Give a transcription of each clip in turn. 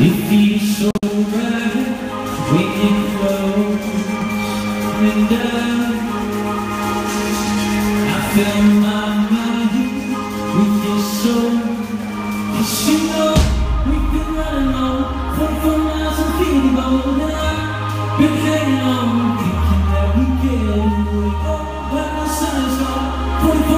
It feels so right when you close and down. I feel my mind with your soul. Cause you know we've been running on 44 miles and feeling bold. Been hanging on, thinking that we get away. When the sun is gone,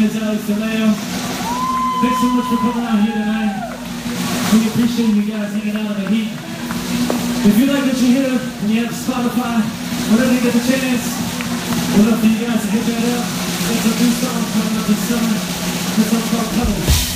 name is Alex Di Leo. Thanks so much for coming out here tonight. We appreciate you guys hanging out in the heat. If you like what you hear and you have Spotify, whenever you get the chance, we'd love for you guys to hit that up. There's a new song coming up this summer. One's called.